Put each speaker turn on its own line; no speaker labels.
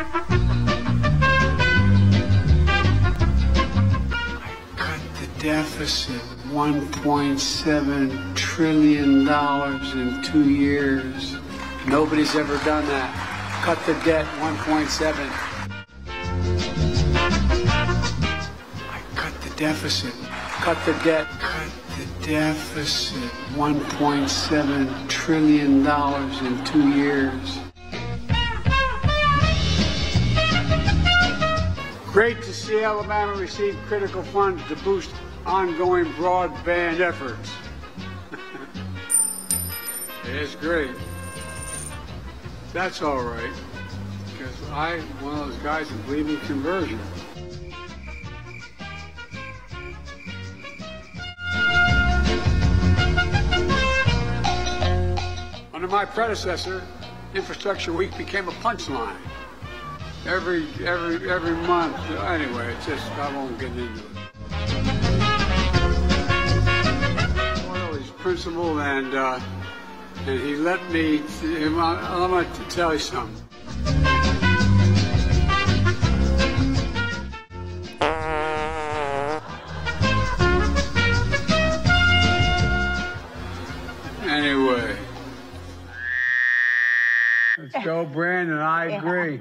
I cut the deficit $1.7 trillion in two years. Nobody's ever done that. Cut the debt 1.7. I cut the deficit. Cut the debt. Cut the deficit $1.7 trillion in two years. Great to see Alabama receive critical funds to boost ongoing broadband efforts. it's great. That's all right, because I'm one of those guys that believe in conversion. Under my predecessor, Infrastructure Week became a punchline. Every every every month. Anyway, it's just I won't get into it. Well, he's principal, and uh, and he let me. I'm going to tell you something. Anyway. Let's go, Brandon. I agree.